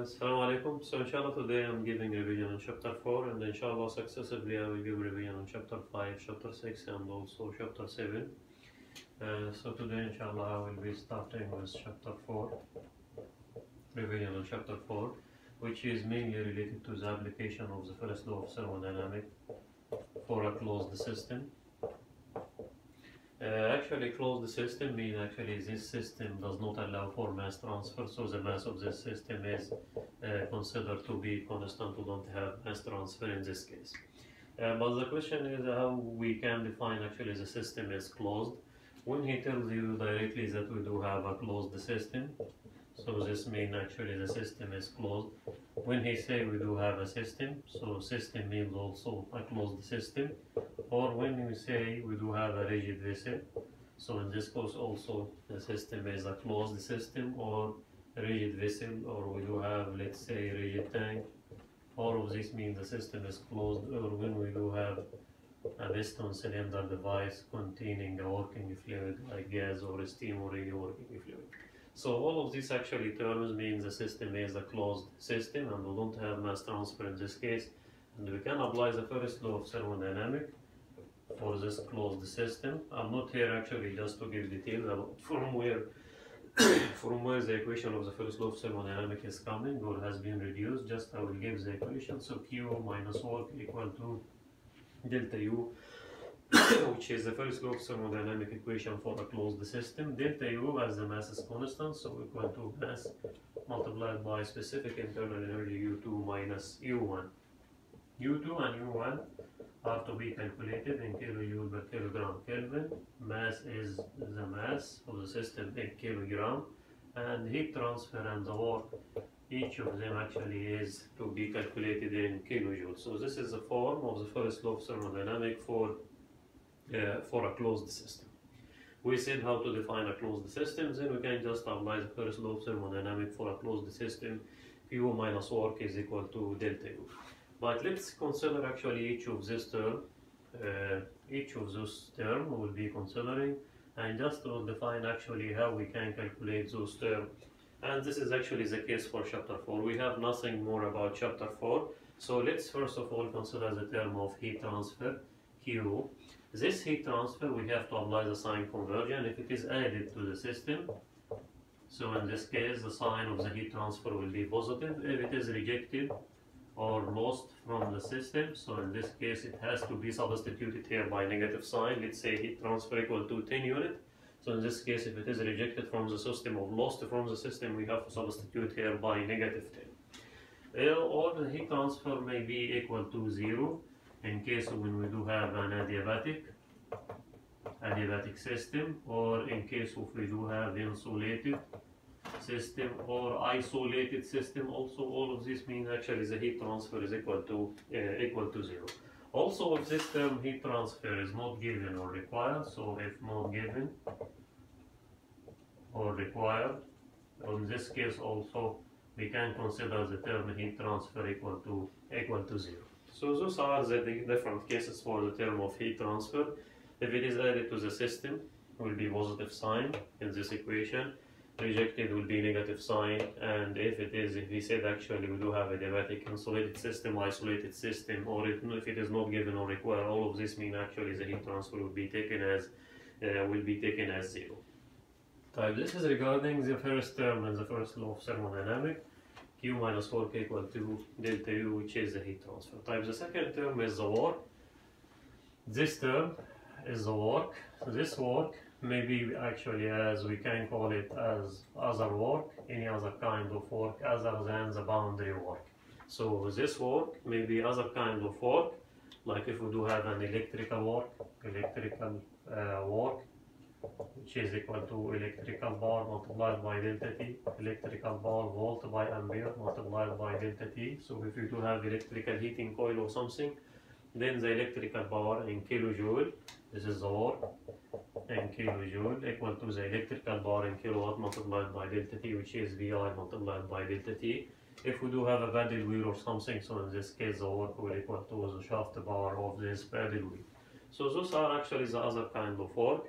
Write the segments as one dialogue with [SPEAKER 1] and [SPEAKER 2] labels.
[SPEAKER 1] Assalamu alaikum. So inshallah today I'm giving revision on chapter 4 and inshallah successively I will give revision on chapter 5, chapter 6 and also chapter 7. Uh, so today inshallah I will be starting with chapter 4, revision on chapter 4 which is mainly related to the application of the first law of thermodynamics for a closed system. Uh, actually closed the system means actually this system does not allow for mass transfer so the mass of this system is uh, considered to be constant we don't have mass transfer in this case uh, but the question is how we can define actually the system is closed when he tells you directly that we do have a closed system so this means actually the system is closed. When he say we do have a system, so system means also a closed system. Or when we say we do have a rigid vessel, so in this case also the system is a closed system or rigid vessel or we do have let's say rigid tank. All of this means the system is closed or when we do have a piston cylinder device containing a working fluid like gas or steam or radio working fluid. So all of these actually terms mean the system is a closed system and we don't have mass transfer in this case. And we can apply the first law of thermodynamics for this closed system. I'm not here actually just to give details about from where from where the equation of the first law of thermodynamics is coming or has been reduced. Just I will give the equation. So Q minus work equal to delta U which is the first law of thermodynamic equation for a closed system. Delta U as the mass is constant, so equal to mass multiplied by specific internal energy U2 minus U1. U2 and U1 are to be calculated in kilojoule per kilogram Kelvin. Mass is the mass of the system in kilogram and heat transfer and the work each of them actually is to be calculated in kilojoules. So this is the form of the first law of thermodynamics for uh, for a closed system. We said how to define a closed system, then we can just apply the first law of thermodynamics for a closed system. Q minus work is equal to delta U. But let's consider actually each of this term, uh, each of those terms we will be considering and just to define actually how we can calculate those terms. And this is actually the case for chapter 4. We have nothing more about chapter 4. So let's first of all consider the term of heat transfer, Q. This heat transfer, we have to apply the sign conversion if it is added to the system. So in this case, the sign of the heat transfer will be positive. If it is rejected or lost from the system, so in this case, it has to be substituted here by negative sign. Let's say heat transfer equal to 10 unit. So in this case, if it is rejected from the system or lost from the system, we have to substitute here by negative 10. Uh, or the heat transfer may be equal to 0 in case when we do have an adiabatic adiabatic system or in case if we do have insulated system or isolated system also all of this means actually the heat transfer is equal to uh, equal to zero also if this term heat transfer is not given or required so if not given or required in this case also we can consider the term heat transfer equal to equal to zero so those are the different cases for the term of heat transfer. If it is added to the system, will be positive sign in this equation. Rejected will be negative sign, and if it is, if we said actually we do have a adiabatic insulated system, isolated system, or if, if it is not given or required, all of this mean actually the heat transfer will be taken as uh, will be taken as zero. Type this is regarding the first term and the first law of thermodynamics. Q minus work equal to delta U, which is the heat transfer. Type the second term is the work. This term is the work. This work may be actually as we can call it as other work, any other kind of work other than the boundary work. So this work may be other kind of work, like if we do have an electrical work, electrical uh, work, which is equal to electrical power multiplied by delta T, electrical power volt by ampere multiplied by delta T. So if you do have electrical heating coil or something, then the electrical power in kilojoule, this is the work, in kilojoule equal to the electrical power in kilowatt multiplied by delta T, which is VI multiplied by delta T. If we do have a paddle wheel or something, so in this case the work will equal to the shaft power of this paddle wheel. So those are actually the other kind of work.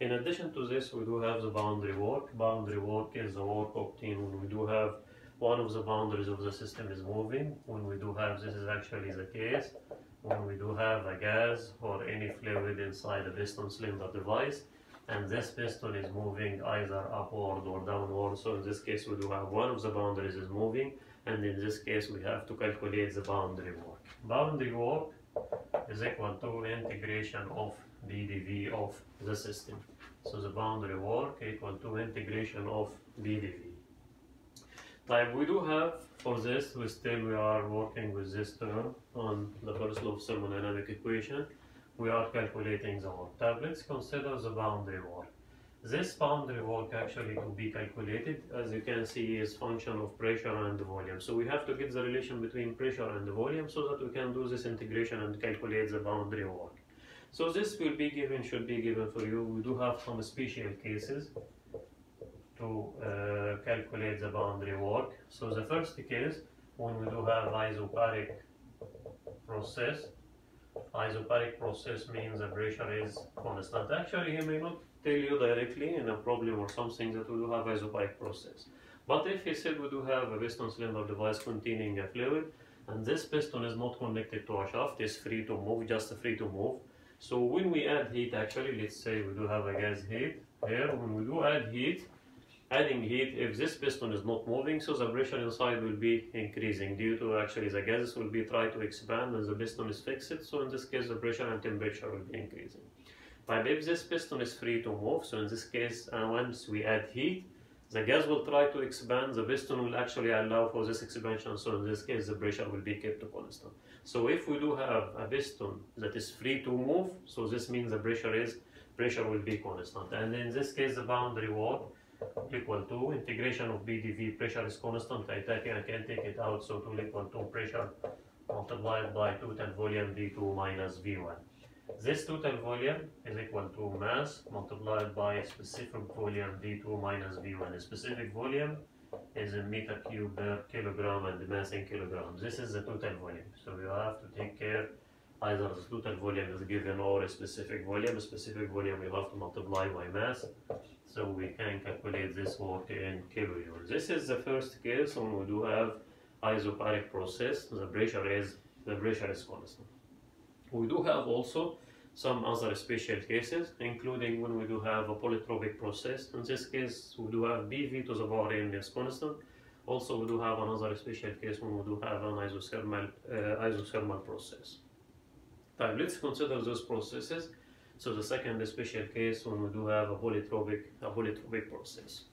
[SPEAKER 1] In addition to this, we do have the boundary work. Boundary work is the work obtained when we do have one of the boundaries of the system is moving. When we do have, this is actually the case, when we do have a gas or any fluid inside a piston cylinder device, and this piston is moving either upward or downward. So in this case, we do have one of the boundaries is moving, and in this case, we have to calculate the boundary work. Boundary work is equal to integration of PDV of the system. So the boundary work equal to integration of PDV. Like we do have for this, we still we are working with this term on the first law of thermodynamic equation. We are calculating the work. Now let's consider the boundary work. This boundary work actually to be calculated, as you can see, is function of pressure and volume. So we have to get the relation between pressure and the volume so that we can do this integration and calculate the boundary work. So this will be given, should be given for you. We do have some special cases to uh, calculate the boundary work. So the first case, when we do have isobaric process, isobaric process means the pressure is constant. Actually, he may not tell you directly in a problem or something that we do have isobaric process. But if he said we do have a piston cylinder device containing a fluid, and this piston is not connected to a shaft, is free to move, just free to move. So when we add heat, actually, let's say we do have a gas heat here, when we do add heat, adding heat if this piston is not moving so the pressure inside will be increasing due to actually the gases will be try to expand and the piston is fixed so in this case the pressure and temperature will be increasing. But if this piston is free to move so in this case uh, once we add heat the gas will try to expand the piston will actually allow for this expansion so in this case the pressure will be kept constant so if we do have a piston that is free to move so this means the pressure is pressure will be constant and in this case the boundary work equal to integration of PDV pressure is constant. I, take, I can take it out. So 2 equal to pressure multiplied by total volume V2 minus V1 this total volume is equal to mass multiplied by specific volume V2 minus V1 specific volume is in meter cube per kilogram and mass in kilograms this is the total volume. So you have to take care. Either the total volume is given or a specific volume. A specific volume you have to multiply by mass. So we can calculate this work in kilojoules. This is the first case when we do have isobaric process. The pressure is the pressure is constant. We do have also some other special cases, including when we do have a polytropic process. In this case, we do have PV to the power n is constant. Also, we do have another special case when we do have an isothermal, uh, isothermal process. Now, let's consider those processes. So the second special case when we do have a polytropic, a polytropic process.